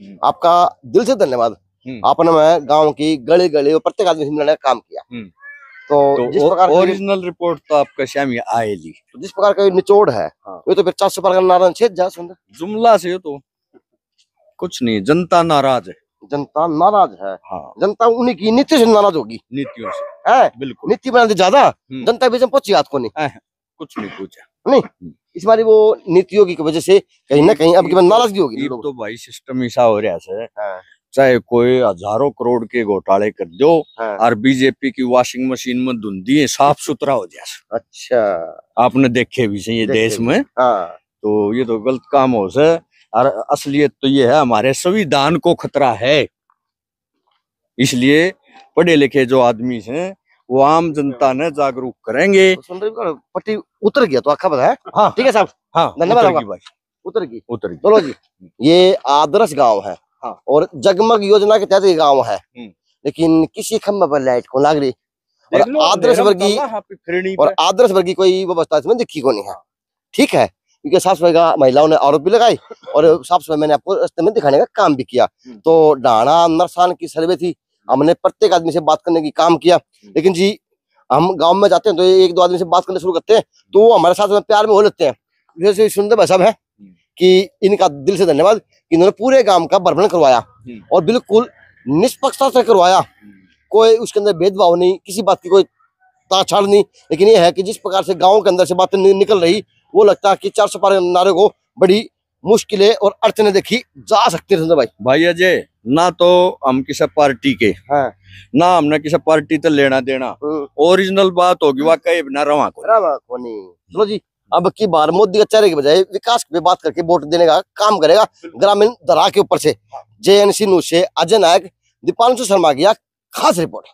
हम्म। आपका दिल से धन्यवाद। हम्म। आपने मैं गाँव की गली गली और प्रत्येक आदमी का काम किया। हम्म। तो, तो जिस प्रकार ओरिजिनल रिपोर्ट तो आपका श्यामी आएगी जिस प्रकार का निचोड़ है हाँ। ये तो फिर चार सौ प्रकार का नारायण छेद जा सुंदर। जुमला से तो कुछ नहीं जनता नाराज़ है। जनता नाराज़ है। हाँ। जनता उन्हीं की नीति से नाराज़ होगी। नीतियों से। है? बिल्कुल। नीति बनाते ज़्यादा। जनता बीच में पहुँची हाथ को नहीं। कुछ नहीं पूछा। इस बार वो नीतियों की वजह से कहीं ना कहीं अब की नाराज़गी होगी तो भाई सिस्टम ऐसा हो रहा है हाँ। चाहे कोई हज़ारों करोड़ के घोटाले कर दो हाँ। और बीजेपी की वॉशिंग मशीन में धुंधी है, साफ़ सुथरा हो जाए अच्छा। आपने देखे भी सही ये देश में। हाँ। तो ये तो गलत काम हो से और असलियत तो ये है हमारे संविधान को खतरा है। इसलिए पढ़े लिखे जो आदमी हैं वो आम जनता ने जागरूक करेंगे। तो पट्टी उतर गया तो आखा बताया हाँ। ठीक है साहब। हाँ धन्यवाद उतर गई उतर गई। चलो जी। ये आदर्श गाँव है हाँ। और जगमग योजना के तहत ये गाँव है। हम्म। लेकिन किसी खंभे पर लाइट को लाग रही। और आदर्श है, फिरनी और आदर्श वर्ग कोई व्यवस्था इसमें दिखी को नहीं है। ठीक है? क्योंकि साफ़ सफ़ाई का महिलाओं ने आरोप भी लगाई और साफ़ सफ़ाई मैंने आपको रास्ते में दिखाने का काम भी किया। हम्म। तो डाणा नरसान की सर्वे थी। हमने प्रत्येक आदमी से बात करने की काम किया। लेकिन जी हम गाँव में जाते हैं तो एक दो आदमी से बात करना शुरू करते हैं तो वो हमारे साथ में प्यार में हो लेते हैं। जैसे सुंदर भाई साहब है कि इनका दिल से धन्यवाद कि इन्होंने पूरे गाँव का भ्रमण करवाया हम्म। और बिल्कुल निष्पक्षता से करवाया। कोई उसके अंदर भेदभाव नहीं किसी बात की कोई ताछाड़ नहीं। लेकिन ये है कि जिस प्रकार से गाँव के अंदर से बातें निकल रही वो लगता है कि चार सौ पार नारे को बड़ी मुश्किलें और अड़चने देखी जा सकती है सुंदर भाई। भाई अजय ना तो हम किसी पार्टी के। हाँ। ना हमने किसी पार्टी तो लेना देना। हम्म। ओरिजिनल बात होगी वाकई ना रवा को कोनी। चलो जी अब की बार मोदी का चेहरे के बजाय विकास पे बात करके वोट देने का काम करेगा ग्रामीण धरा के ऊपर से। जे एन सी न्यूज़ से अजय नायक दीपांशु शर्मा की खास रिपोर्ट।